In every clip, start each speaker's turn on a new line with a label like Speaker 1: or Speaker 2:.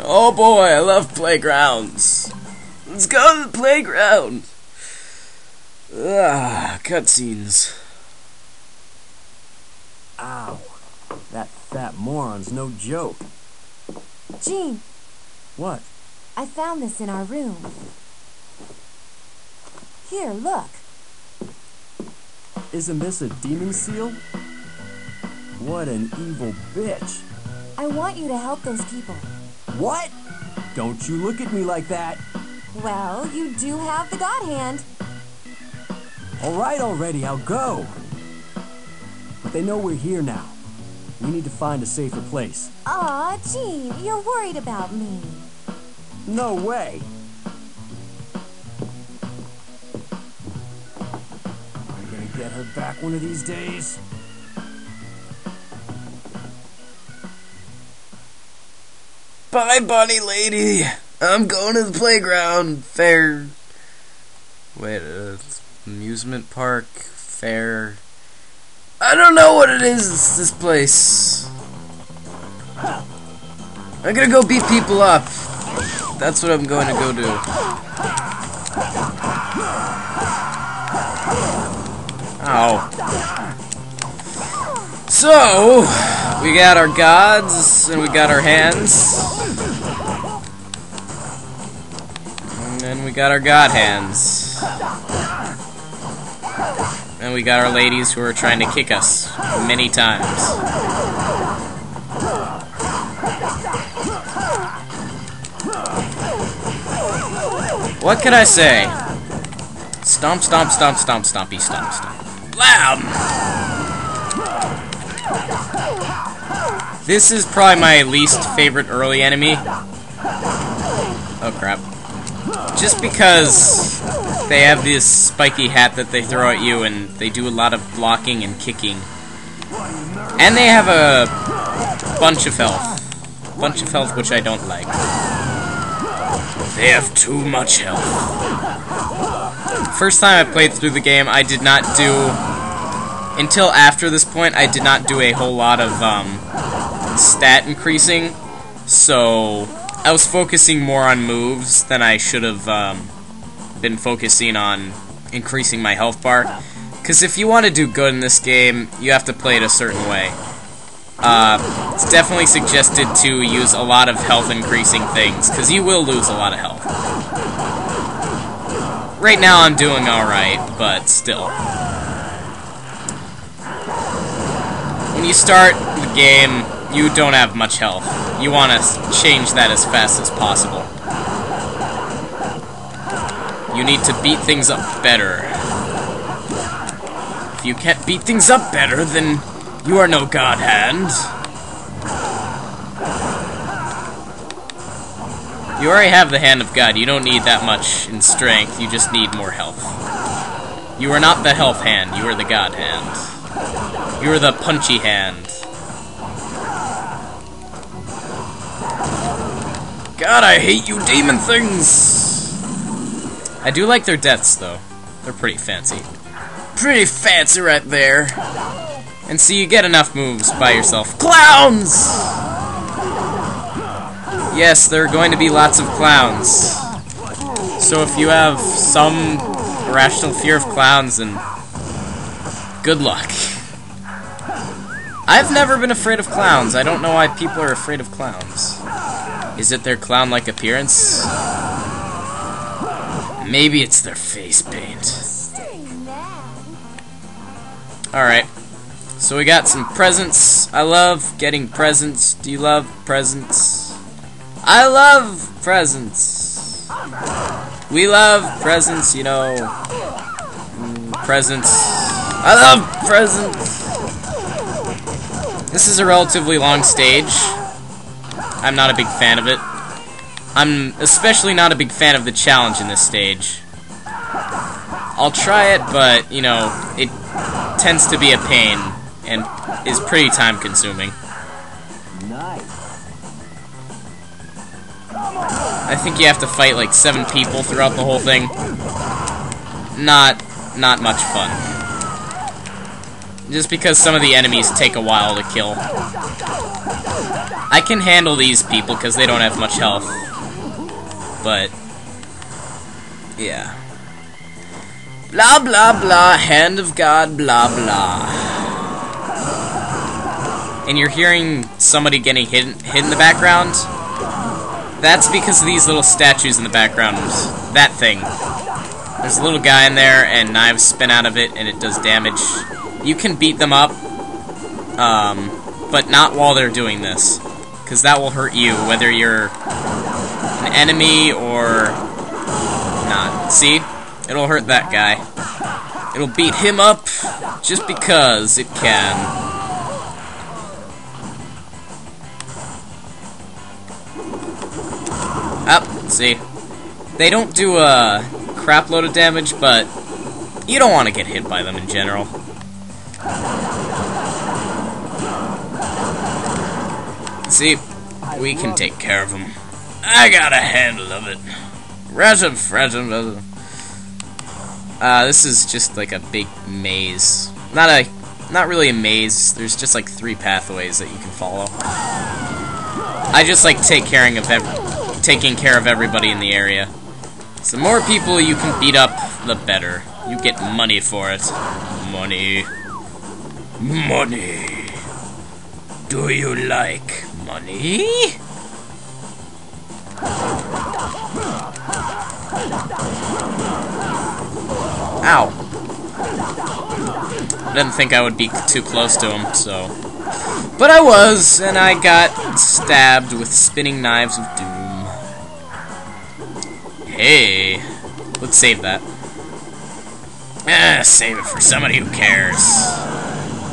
Speaker 1: Oh boy, I love playgrounds. Let's go to the playground. Ah, cutscenes.
Speaker 2: Ow. That fat moron's no joke.
Speaker 3: Gene,
Speaker 2: What?
Speaker 3: I found this in our room. Here, look.
Speaker 2: Isn't this a demon seal? What an evil bitch.
Speaker 3: I want you to help those people.
Speaker 2: What? Don't you look at me like that.
Speaker 3: Well, you do have the God hand.
Speaker 2: All right already, I'll go. But they know we're here now. We need to find a safer place.
Speaker 3: Aw, Gene, you're worried about me.
Speaker 2: No way. I'm gonna get her back one of these days.
Speaker 1: Bye, bunny lady. I'm going to the playground. Fair. Wait, uh, amusement park, fair. I don't know what it is. This place. I'm gonna go beat people up. That's what I'm going to go do. Ow. So, we got our gods and we got our hands. And we got our god hands. And we got our ladies who are trying to kick us many times. What can I say? Stomp, stomp, stomp, stomp, stompy, stomp, stomp. Blam! This is probably my least favorite early enemy. Oh crap. Just because they have this spiky hat that they throw at you and they do a lot of blocking and kicking. And they have a bunch of health. Bunch of health which I don't like. They have too much health. First time I played through the game, I did not do until after this point, I did not do a whole lot of um, stat increasing, so I was focusing more on moves than I should have um, been focusing on increasing my health bar. Because if you want to do good in this game, you have to play it a certain way. Uh, it's definitely suggested to use a lot of health increasing things, because you will lose a lot of health. Right now I'm doing alright, but still. When you start the game, you don't have much health. You want to change that as fast as possible. You need to beat things up better. If you can't beat things up better, then you are no god hand. You already have the hand of God. You don't need that much in strength. You just need more health. You are not the health hand. You are the god hand. You are the punchy hand. God, I hate you demon things! I do like their deaths, though. They're pretty fancy. Pretty fancy right there. And see, you get enough moves by yourself. Clowns! Yes, there are going to be lots of clowns. So if you have some irrational fear of clowns, then good luck. I've never been afraid of clowns. I don't know why people are afraid of clowns. Is it their clown-like appearance? Maybe it's their face paint. Alright. So we got some presents. I love getting presents. Do you love presents? I love presents. We love presents, you know. Mm, presents. I love presents. This is a relatively long stage. I'm not a big fan of it. I'm especially not a big fan of the challenge in this stage. I'll try it, but, you know, it tends to be a pain and is pretty time consuming.
Speaker 2: Nice.
Speaker 1: I think you have to fight like seven people throughout the whole thing. Not not much fun. Just because some of the enemies take a while to kill. I can handle these people because they don't have much health. But, yeah. Blah, blah, blah, hand of God, blah, blah. And you're hearing somebody getting hit, hit in the background? That's because of these little statues in the background. That thing. There's a little guy in there, and knives spin out of it, and it does damage. You can beat them up, um, but not while they're doing this. Because that will hurt you, whether you're an enemy or not. See? It'll hurt that guy. It'll beat him up just because it can. Up, see? They don't do a crap load of damage, but you don't want to get hit by them in general. See, we can take care of them. I got a handle of it. Resin, resin, resin. Uh, this is just like a big maze. Not a, not really a maze. There's just like three pathways that you can follow. I just like take caring of ev taking care of everybody in the area. The more people you can beat up, the better. You get money for it. Money. Money. Do you like money? Ow. I Didn't think I would be too close to him, so... But I was, and I got stabbed with spinning knives of doom. Hey. Let's save that. Ah, save it for somebody who cares.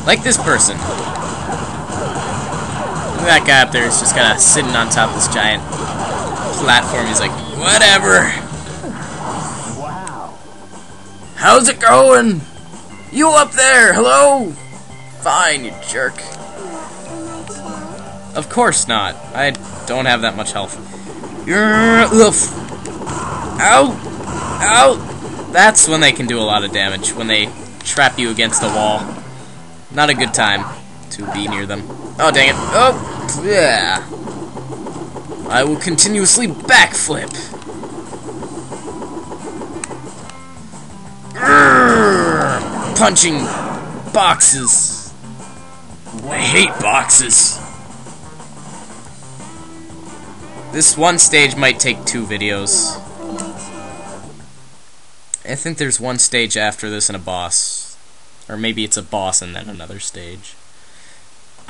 Speaker 1: Like this person. That guy up there is just kind of sitting on top of this giant platform. He's like, whatever.
Speaker 2: Wow.
Speaker 1: How's it going? You up there? Hello? Fine, you jerk. Of course not. I don't have that much health. You're oof. Ow! Ow! That's when they can do a lot of damage, when they trap you against the wall. Not a good time to be near them. Oh, dang it. Oh, yeah. I will continuously backflip. Punching boxes. I hate boxes. This one stage might take two videos. I think there's one stage after this and a boss. Or maybe it's a boss and then another stage.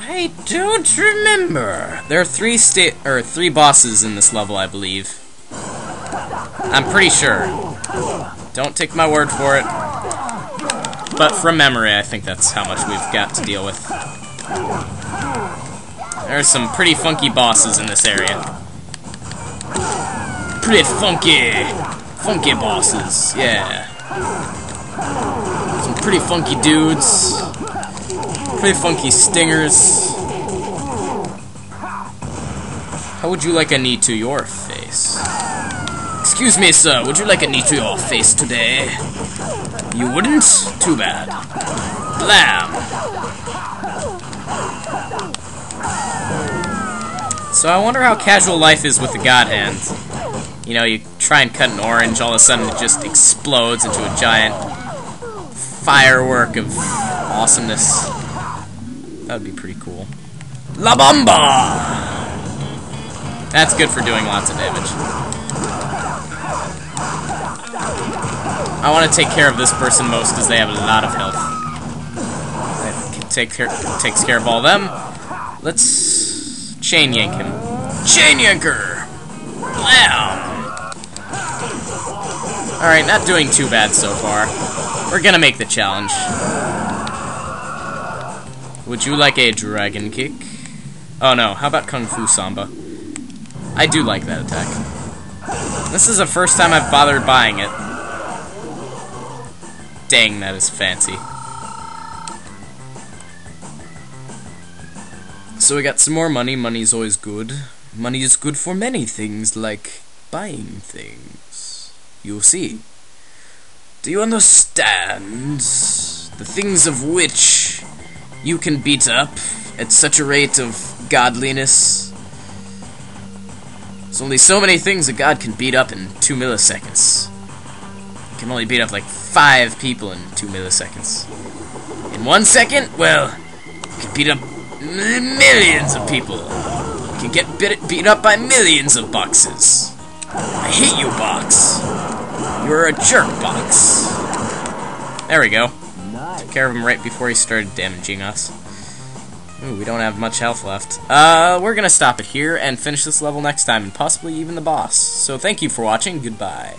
Speaker 1: I don't remember. There are three sta or three bosses in this level, I believe. I'm pretty sure. Don't take my word for it. But from memory, I think that's how much we've got to deal with. There's some pretty funky bosses in this area. Pretty funky. Funky bosses, yeah. Some pretty funky dudes. Pretty funky stingers. How would you like a knee to your face? Excuse me, sir, would you like a knee to your face today? You wouldn't? Too bad. Blam! So I wonder how casual life is with the God Hand. You know, you try and cut an orange, all of a sudden it just explodes into a giant firework of awesomeness. That would be pretty cool. La Bomba! That's good for doing lots of damage. I want to take care of this person most because they have a lot of health. That take care, takes care of all them. Let's chain yank him. Chain yanker! Blam! Alright, not doing too bad so far. We're gonna make the challenge. Would you like a dragon kick? Oh no, how about Kung Fu Samba? I do like that attack. This is the first time I've bothered buying it. Dang, that is fancy. So we got some more money. Money's always good. Money is good for many things, like buying things. You'll see. Do you understand? The things of which you can beat up at such a rate of godliness. There's only so many things a god can beat up in two milliseconds. You can only beat up like five people in two milliseconds. In one second, well, you can beat up millions of people. You can get bit, beat up by millions of boxes. I hate you, box. You're a jerk, box. There we go. Care of him right before he started damaging us. Ooh, we don't have much health left. Uh, we're gonna stop it here and finish this level next time, and possibly even the boss. So thank you for watching, goodbye.